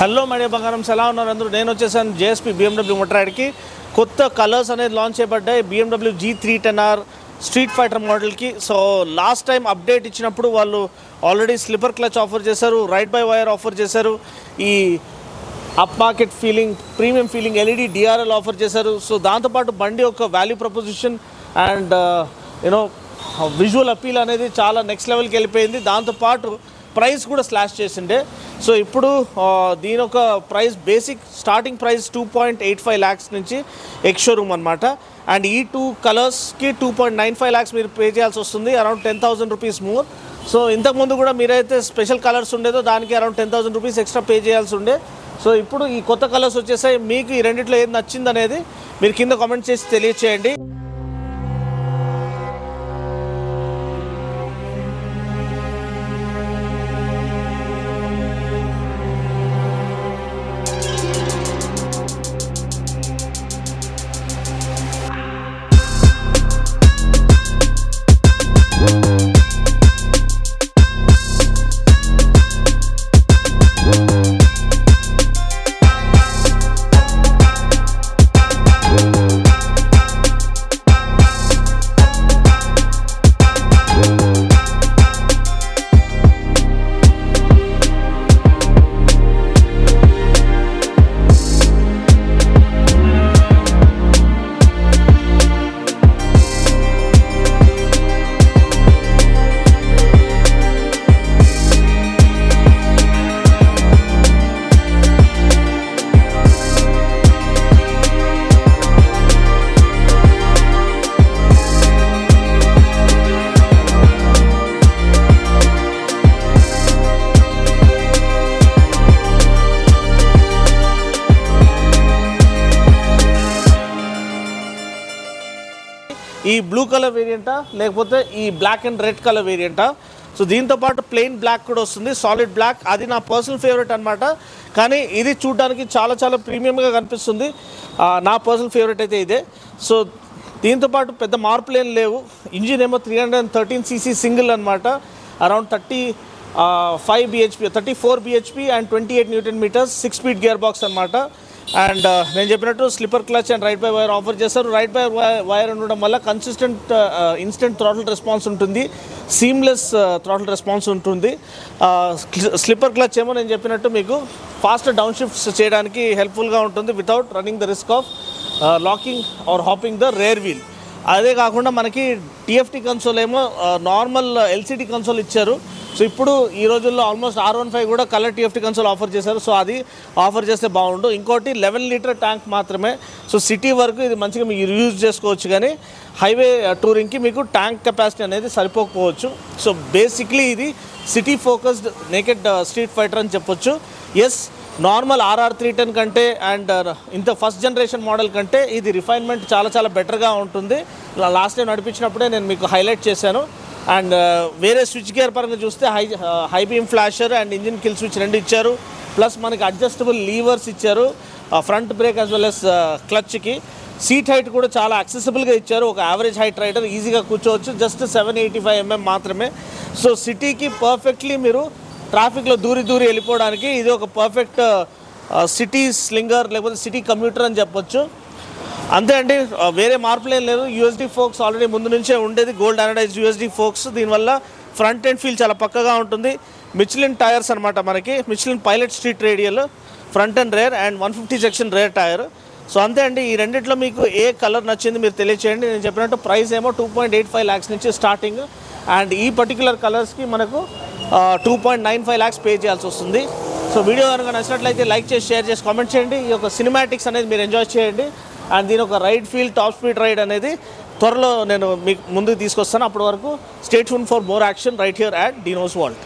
Hello madam బంగారం ఎలా ఉన్నారు అందరూ? నేను వచ్చేసాను జేఎస్పీ బిఎండబ్ల్యూ మొట్రాయిడ్కి కొత్త కలర్స్ అనేది లాంచ్ చేయబడ్డాయి. BMW G three ten R street fighter మోడల్కి so last time update ఇచ్చినప్పుడు వాళ్ళు ఆల్రెడీ స్లిప్పర్ క్లచ్ ఆఫర్ చేశారు రైట్ బై వైర్ ఆఫర్ చేశారు. ఈ upmarket feeling premium feeling LED DRL offer చేశారు. సో దాంతోపాటు బండి యొక్క value proposition and you know visual appeal అనేది చాలా నెక్స్ట్ లెవెల్కి వెళ్ళిపోయింది. దాంతోపాటు ప్రైస్ కూడా స్లాష్ చేసిండే. సో ఇప్పుడు దీని ఒక price basic starting price two point eight five lakhs నుంచి ఎక్స్ షోరూమ్ అనమాట అండ్ ఈ two కలర్స్కి two point nine five lakhs మీరు పే చేయాల్సి వస్తుంది around ten thousand rupees more so ఇంతకుముందు కూడా మీరైతే స్పెషల్ కలర్స్ ఉండేదో దానికి around ten thousand rupees extra pay చేయాల్సి ఉండే. సో ఇప్పుడు ఈ కొత్త కలర్స్ వచ్చేసాయి మీకు ఈ రెండిట్లో ఏది నచ్చింది అనేది మీరు కింద కామెంట్ చేసి తెలియచేయండి. ఈ బ్లూ కలర్ వేరియంటా లేకపోతే ఈ బ్లాక్ అండ్ రెడ్ కలర్ వేరియంటా సో దీంతో పాటు ప్లెయిన్ బ్లాక్ కూడా వస్తుంది. సాలిడ్ బ్లాక్ అది నా పర్సనల్ ఫేవరెట్ అనమాట కానీ ఇది చూడడానికి చాలా చాలా ప్రీమియంగా కనిపిస్తుంది. నా పర్సనల్ ఫేవరెట్ అయితే ఇదే. సో దీంతో పాటు పెద్ద మార్పులు ఏం లేవు. ఇంజిన్ ఏమో three hundred and thirteen CC single అనమాట around thirty five BHP thirty four BHP and twenty eight newton metres six speed gearbox అనమాట అండ్ uh, నేను చెప్పినట్టు slipper clutch and ride by wire offer చేస్తారు. Right by wire ఉండడం వల్ల consistent instant throttle response ఉంటుంది. Seamless throttle response ఉంటుంది. Uh, slipper clutch ఏమో నేను చెప్పినట్టు మీకు ఫాస్ట్ డౌన్ షిఫ్ట్స్ చేయడానికి హెల్ప్ఫుల్గా ఉంటుంది without running the risk of locking or hopping the rear wheel అదే కాకుండా మనకి టీఎఫ్టీ కన్సోల్ ఏమో నార్మల్ ఎల్సిడి కన్సోల్ ఇచ్చారు. సో ఇప్పుడు ఈ రోజుల్లో ఆల్మోస్ట్ ఆర్ వన్ ఫైవ్ కూడా కలర్ టీఎఫ్టీ కన్సోల్ ఆఫర్ చేశారు. సో అది ఆఫర్ చేస్తే బాగుండు. ఇంకోటి లెవెన్ లీటర్ ట్యాంక్ మాత్రమే. సో సిటీ వరకు ఇది మంచిగా మీరు యూజ్ చేసుకోవచ్చు కానీ హైవే టూరింగ్కి uh, మీకు ట్యాంక్ కెపాసిటీ అనేది సరిపోకపోవచ్చు. సో బేసిక్లీ ఇది city focused naked street fighter అని చెప్పొచ్చు. As normal RR three ten కంటే అండ్ uh, ఇంత ఫస్ట్ జనరేషన్ మోడల్ కంటే ఇది రిఫైన్మెంట్ చాలా చాలా బెటర్గా ఉంటుంది. లాస్ట్ టైం నడిపించినప్పుడే నేను మీకు హైలైట్ చేశాను. అండ్ వేరే స్విచ్ గేర్ పరంగా చూస్తే high high beam flasher and engine kill switch రెండు ఇచ్చారు. ప్లస్ మనకి అడ్జస్టబుల్ లీవర్స్ ఇచ్చారు front brake as well as క్లచ్కి seat height కూడా చాలా యాక్సెసిబుల్గా ఇచ్చారు. ఒక యావరేజ్ హైట్ రైడర్ ఈజీగా కూర్చోవచ్చు. Just seven eighty five mm మాత్రమే సో సిటీకి పర్ఫెక్ట్లీ మీరు ట్రాఫిక్లో దూరి దూరి వెళ్ళిపోవడానికి ఇది ఒక పర్ఫెక్ట్ సిటీ స్లింగర్ లేకపోతే సిటీ కమ్యూటర్ అని చెప్పొచ్చు. అంతే అండి. వేరే మార్పులు ఏం లేదు యూఎస్డీ ఫోక్స్ ఆల్రెడీ ముందు నుంచే ఉండేది. గోల్డ్ అనడైజ్ యూఎస్డీ ఫోక్స్ దీనివల్ల ఫ్రంట్ అండ్ ఫీల్ చాలా పక్కగా ఉంటుంది. మిచ్లిన్ టైర్స్ అనమాట మనకి. Michelin pilot street radial front and rear and one fifty section rear tyre so అంతే అండి. ఈ రెండిట్లో మీకు ఏ కలర్ నచ్చింది మీరు తెలియచేయండి. నేను చెప్పినట్టు ప్రైస్ ఏమో two point eight five lakhs నుంచి స్టార్టింగ్ అండ్ ఈ పర్టికులర్ కలర్స్కి మనకు two point nine five lakhs pay చేయాల్సి వస్తుంది. సో వీడియో కనుక నచ్చినట్లయితే లైక్ చేసి షేర్ చేసి కామెంట్ చేయండి. ఈ యొక్క సినిమాటిక్స్ అనేది మీరు ఎంజాయ్ చేయండి. అండ్ దీని ఒక ride feel top speed ride అనేది త్వరలో నేను మీకు ముందుకు తీసుకొస్తాను. అప్పటి వరకు stay phone for more action right here at Dino's vault